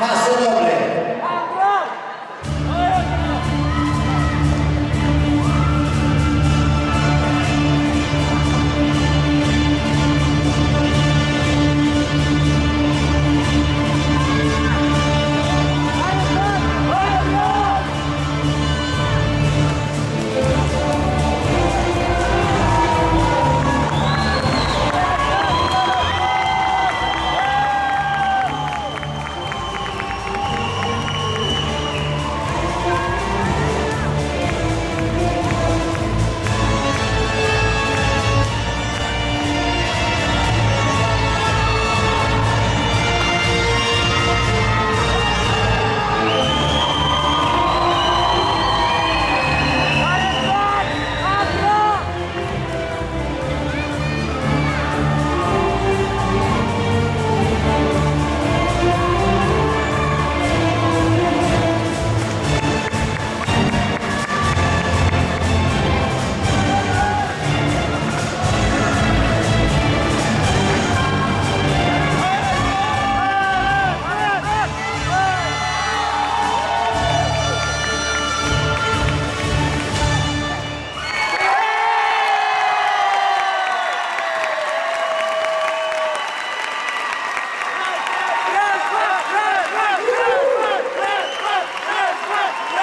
Passando a